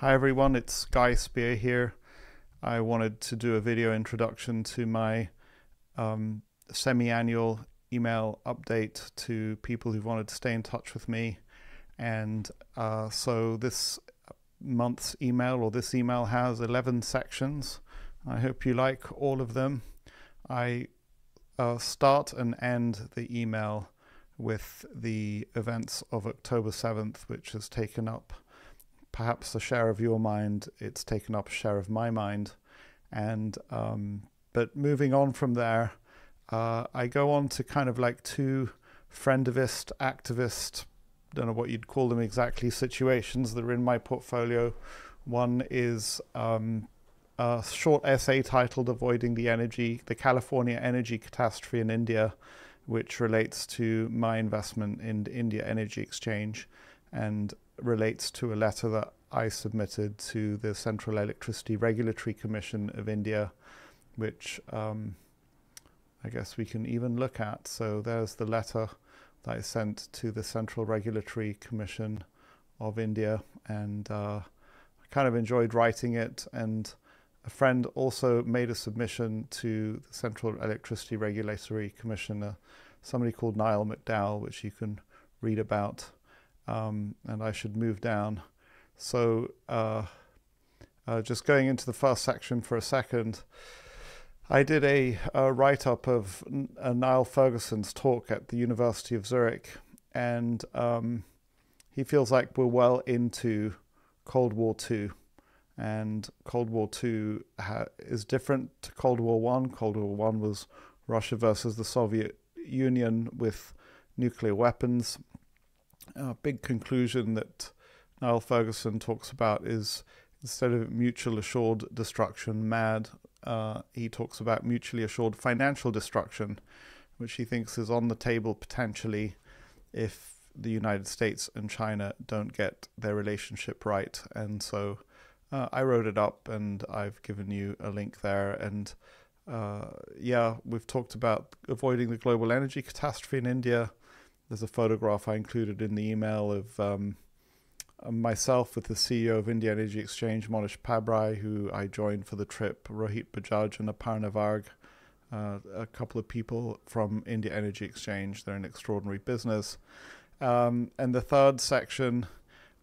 Hi everyone, it's Guy Spier here. I wanted to do a video introduction to my um, semi-annual email update to people who wanted to stay in touch with me. And uh, so this month's email or this email has 11 sections. I hope you like all of them. I uh, start and end the email with the events of October 7th, which has taken up perhaps a share of your mind, it's taken up a share of my mind. And um, but moving on from there, uh, I go on to kind of like two friendivist, activist, don't know what you'd call them exactly, situations that are in my portfolio. One is um, a short essay titled Avoiding the Energy, the California Energy Catastrophe in India, which relates to my investment in India Energy Exchange and relates to a letter that I submitted to the Central Electricity Regulatory Commission of India, which um, I guess we can even look at. So there's the letter that I sent to the Central Regulatory Commission of India, and uh, I kind of enjoyed writing it. And a friend also made a submission to the Central Electricity Regulatory Commission, uh, somebody called Niall McDowell, which you can read about um, and I should move down. So uh, uh, just going into the first section for a second, I did a, a write-up of uh, Niall Ferguson's talk at the University of Zurich, and um, he feels like we're well into Cold War II, and Cold War II is different to Cold War One. Cold War One was Russia versus the Soviet Union with nuclear weapons uh, big conclusion that Niall Ferguson talks about is instead of mutual assured destruction, MAD, uh, he talks about mutually assured financial destruction, which he thinks is on the table potentially if the United States and China don't get their relationship right. And so uh, I wrote it up and I've given you a link there. And uh, yeah, we've talked about avoiding the global energy catastrophe in India. There's a photograph I included in the email of um, myself with the CEO of India Energy Exchange, Mohnish Pabrai, who I joined for the trip, Rohit Bajaj and Aparna Varg, uh, a couple of people from India Energy Exchange. They're an extraordinary business. Um, and the third section,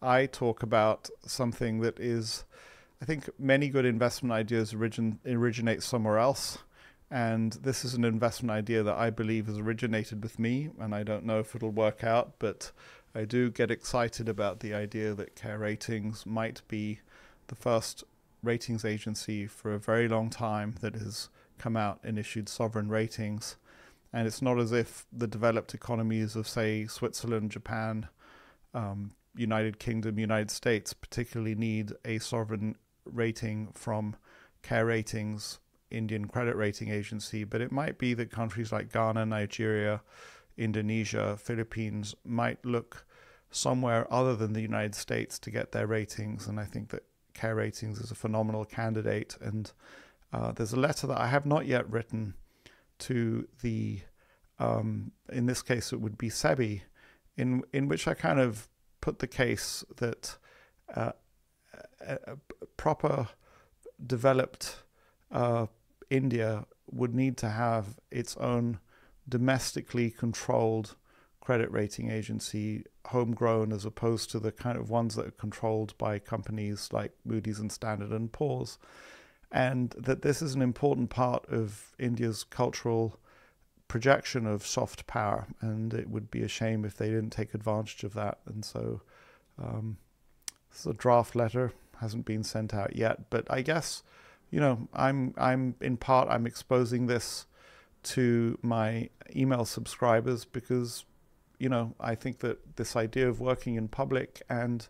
I talk about something that is, I think many good investment ideas origin, originate somewhere else. And this is an investment idea that I believe has originated with me, and I don't know if it'll work out, but I do get excited about the idea that Care Ratings might be the first ratings agency for a very long time that has come out and issued sovereign ratings. And it's not as if the developed economies of, say, Switzerland, Japan, um, United Kingdom, United States particularly need a sovereign rating from Care Ratings Indian credit rating agency, but it might be that countries like Ghana, Nigeria, Indonesia, Philippines might look somewhere other than the United States to get their ratings. And I think that Care Ratings is a phenomenal candidate. And uh, there's a letter that I have not yet written to the, um, in this case, it would be SEBI, in in which I kind of put the case that uh, a, proper developed uh, India would need to have its own domestically controlled credit rating agency, homegrown as opposed to the kind of ones that are controlled by companies like Moody's and Standard and Poor's, and that this is an important part of India's cultural projection of soft power, and it would be a shame if they didn't take advantage of that. And so, um, this is a draft letter hasn't been sent out yet, but I guess you know, I'm I'm in part I'm exposing this to my email subscribers because you know, I think that this idea of working in public and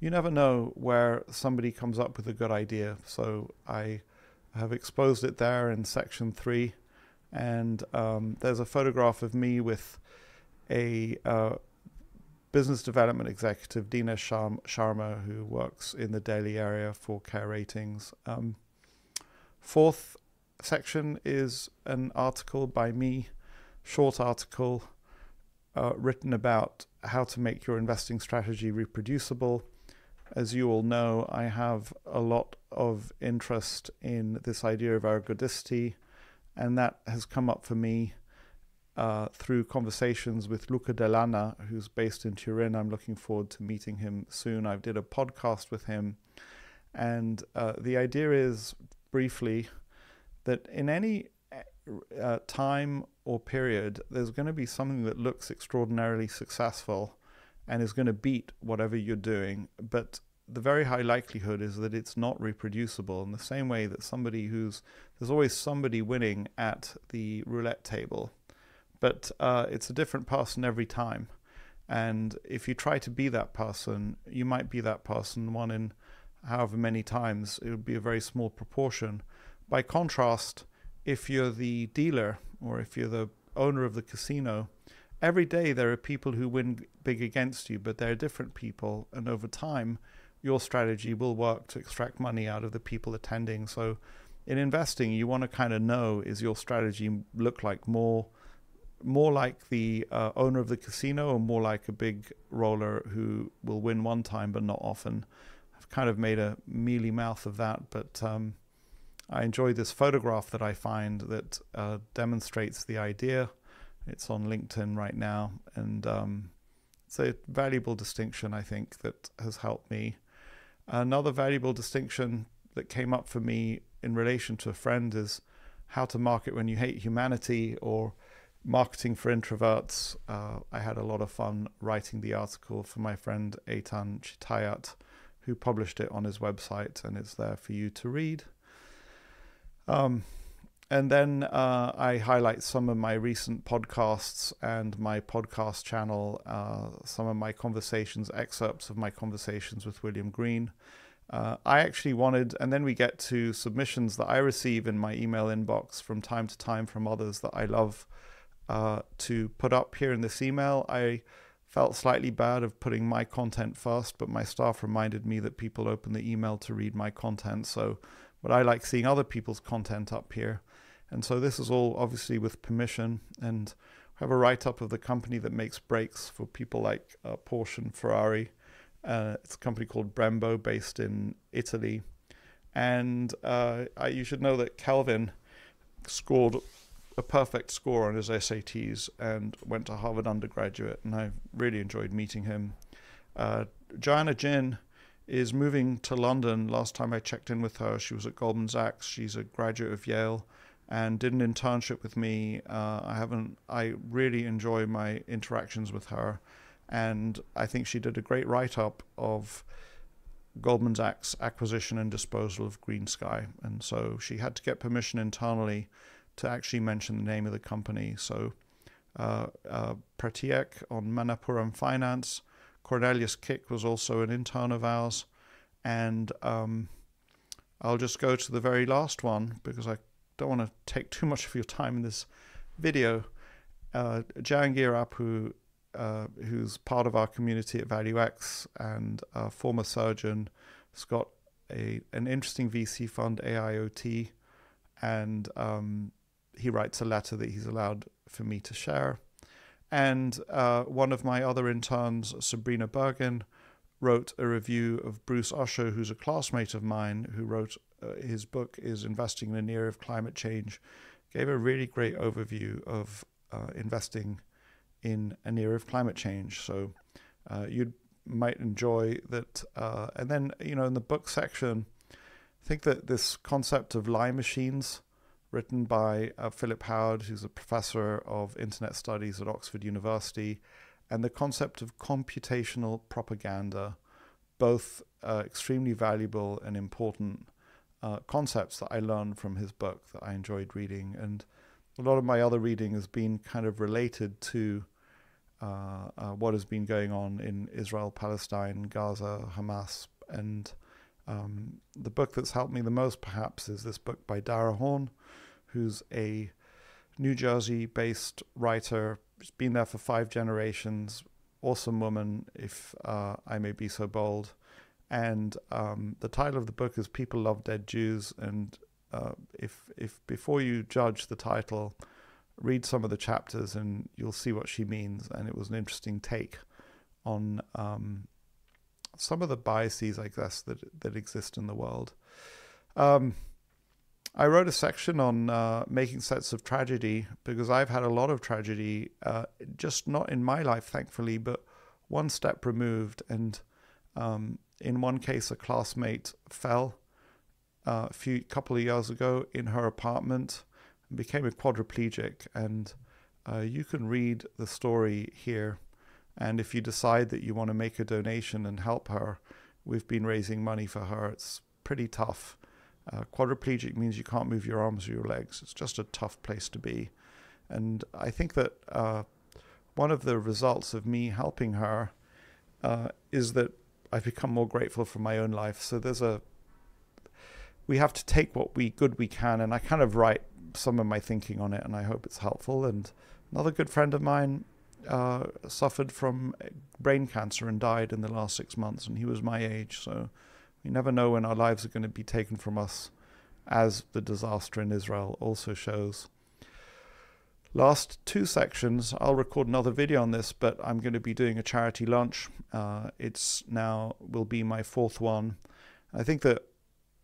you never know where somebody comes up with a good idea. So I have exposed it there in section three. And um, there's a photograph of me with a uh, business development executive, Dina Sharma, who works in the Delhi area for Care Ratings. Um, Fourth section is an article by me, short article uh, written about how to make your investing strategy reproducible. as you all know, I have a lot of interest in this idea of ergodicity, and that has come up for me uh, through conversations with Luca Dell'Anna, who's based in Turin. I'm looking forward to meeting him soon. I did a podcast with him, and uh, the idea is briefly that in any uh, time or period, there's going to be something that looks extraordinarily successful and is going to beat whatever you're doing. But the very high likelihood is that it's not reproducible in the same way that somebody who's there's always somebody winning at the roulette table, but uh, it's a different person every time. And if you try to be that person, you might be that person one in however many times. It would be a very small proportion. By contrast, if you're the dealer or if you're the owner of the casino, every day there are people who win big against you, but they're different people. And over time, your strategy will work to extract money out of the people attending. So in investing, you want to kind of know is your strategy look like more more like the uh, owner of the casino or more like a big roller who will win one time but not often. Kind of made a mealy mouth of that, but um, I enjoy this photograph that I find that uh, demonstrates the idea. It's on LinkedIn right now, and um, it's a valuable distinction, I think, that has helped me. Another valuable distinction that came up for me in relation to a friend is how to market when you hate humanity or marketing for introverts. Uh, I had a lot of fun writing the article for my friend Eitan Chitayat, who published it on his website, and it's there for you to read. Um, and then uh, I highlight some of my recent podcasts and my podcast channel, uh, some of my conversations, excerpts of my conversations with William Green. Uh, I actually wanted, and then we get to submissions that I receive in my email inbox from time to time from others that I love uh, to put up here in this email. I felt slightly bad of putting my content first, but my staff reminded me that people open the email to read my content. So but I like seeing other people's content up here. And so this is all obviously with permission. And I have a write up of the company that makes brakes for people like uh, Porsche and Ferrari. Uh, it's a company called Brembo based in Italy. And uh, I, you should know that Calvin scored a perfect score on his SATs and went to Harvard undergraduate. And I really enjoyed meeting him. Uh, Joanna Jin is moving to London. Last time I checked in with her, she was at Goldman Sachs. She's a graduate of Yale and did an internship with me. Uh, I haven't. I really enjoy my interactions with her, and I think she did a great write up of Goldman Sachs acquisition and disposal of GreenSky. and so she had to get permission internally to actually mention the name of the company. So. Uh, uh, Pratiek on Manappuram Finance, Cornelius Kick was also an intern of ours. And um, I'll just go to the very last one because I don't want to take too much of your time in this video. Uh, Jahangir Appu, uh, who's part of our community at ValueX and a former surgeon, has got a an interesting VC fund, AIoT, and um, he writes a letter that he's allowed for me to share. And uh, one of my other interns, Sabrina Bergen, wrote a review of Bruce Usher, who's a classmate of mine, who wrote uh, his book is Investing in an Era of Climate Change. Gave a really great overview of uh, investing in an era of climate change. So uh, you might enjoy that. Uh, and then, you know, in the book section, I think that this concept of lie machines written by uh, Philip Howard, who's a professor of internet studies at Oxford University, and the concept of computational propaganda, both uh, extremely valuable and important uh, concepts that I learned from his book that I enjoyed reading. And a lot of my other reading has been kind of related to uh, uh, what has been going on in Israel, Palestine, Gaza, Hamas, and um, the book that's helped me the most, perhaps, is this book by Dara Horn, who's a New Jersey based writer. She's been there for five generations. Awesome woman, if uh, I may be so bold. And um, the title of the book is People Love Dead Jews. And uh, if, if before you judge the title, read some of the chapters and you'll see what she means. And it was an interesting take on um, some of the biases, I guess, that that exist in the world. Um, I wrote a section on uh, making sense of tragedy because I've had a lot of tragedy, uh, just not in my life, thankfully, but one step removed. And um, in one case, a classmate fell uh, a few couple of years ago in her apartment and became a quadriplegic. And uh, you can read the story here. And if you decide that you want to make a donation and help her, we've been raising money for her. It's pretty tough. Uh, quadriplegic means you can't move your arms or your legs. It's just a tough place to be. And I think that uh, one of the results of me helping her uh, is that I've become more grateful for my own life. So there's a, we have to take what we good we can, and I kind of write some of my thinking on it, and I hope it's helpful. And another good friend of mine uh, suffered from brain cancer and died in the last six months, and he was my age, so we never know when our lives are going to be taken from us, as the disaster in Israel also shows. Last two sections, I'll record another video on this, but I'm going to be doing a charity lunch. Uh, it's now will be my fourth one. I think that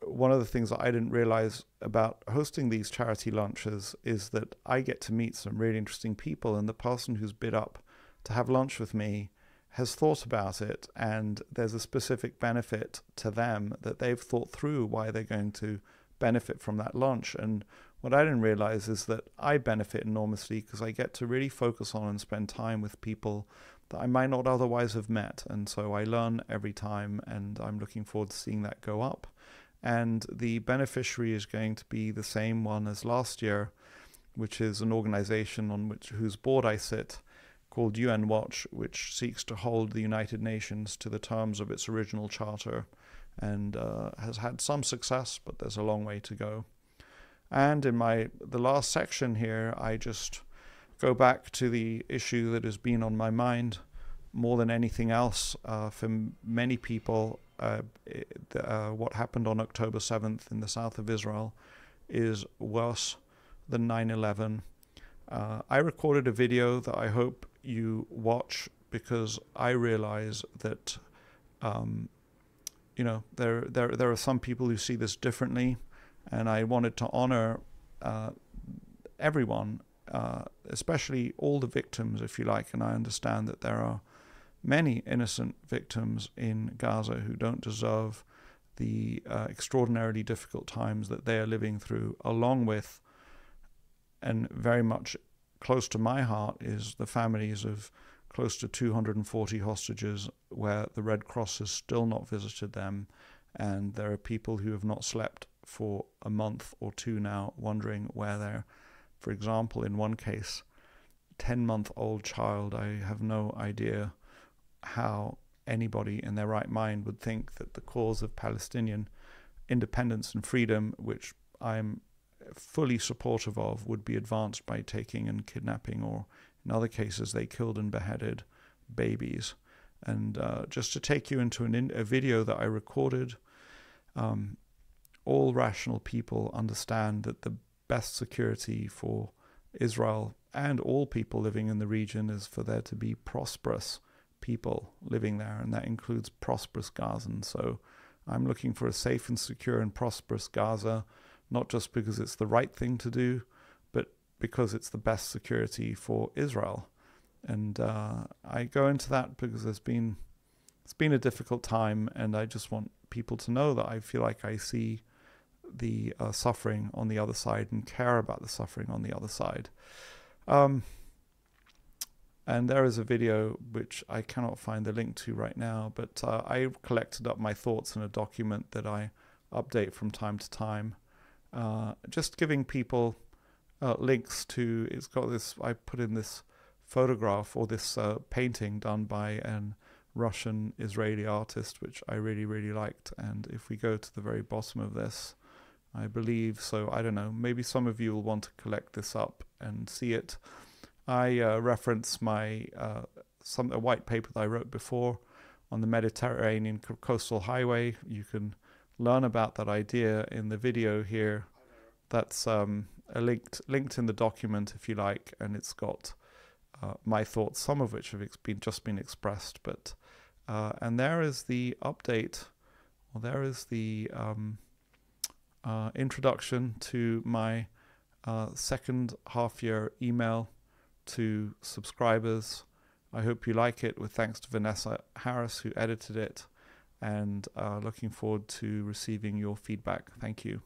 one of the things that I didn't realize about hosting these charity lunches is that I get to meet some really interesting people, and the person who's bid up to have lunch with me has thought about it and there's a specific benefit to them that they've thought through why they're going to benefit from that launch. And what I didn't realize is that I benefit enormously because I get to really focus on and spend time with people that I might not otherwise have met. And so I learn every time, and I'm looking forward to seeing that go up. And the beneficiary is going to be the same one as last year, which is an organization on which whose board I sit called UN Watch, which seeks to hold the United Nations to the terms of its original charter and uh, has had some success, but there's a long way to go. And in my the last section here, I just go back to the issue that has been on my mind more than anything else uh, for many people. Uh, uh, what happened on October 7th in the south of Israel is worse than 9 11. Uh, I recorded a video that I hope you watch because I realize that, um, you know, there, there, there are some people who see this differently, and I wanted to honor uh, everyone, uh, especially all the victims, if you like. And I understand that there are many innocent victims in Gaza who don't deserve the uh, extraordinarily difficult times that they are living through, along with, and very much close to my heart is the families of close to 240 hostages where the Red Cross has still not visited them, and there are people who have not slept for a month or two now, wondering where they're. For example, in one case, 10 month old child, I have no idea how anybody in their right mind would think that the cause of Palestinian independence and freedom, which I'm fully supportive of would be advanced by taking and kidnapping, or in other cases, they killed and beheaded babies. And uh, just to take you into an in, a video that I recorded, um, all rational people understand that the best security for Israel and all people living in the region is for there to be prosperous people living there, and that includes prosperous Gazans. So I'm looking for a safe and secure and prosperous Gaza not just because it's the right thing to do, but because it's the best security for Israel. And uh, I go into that because there's been it's been a difficult time, and I just want people to know that I feel like I see the uh, suffering on the other side and care about the suffering on the other side. Um, and there is a video which I cannot find the link to right now, but uh, I collected up my thoughts in a document that I update from time to time. Uh, just giving people uh, links to. It's got this. I put in this photograph or this uh, painting done by an Russian Israeli artist, which I really really liked. And if we go to the very bottom of this, I believe so. I don't know. Maybe some of you will want to collect this up and see it. I uh, reference my uh, some a white paper that I wrote before on the Mediterranean coastal highway. You can learn about that idea in the video here. That's um, linked linked in the document if you like, and it's got uh, my thoughts, some of which have been just been expressed, but Uh, and there is the update, well, there is the um, uh, introduction to my uh, second half year email to subscribers. I hope you like it, with thanks to Vanessa Harris, who edited it, and uh, looking forward to receiving your feedback. Thank you.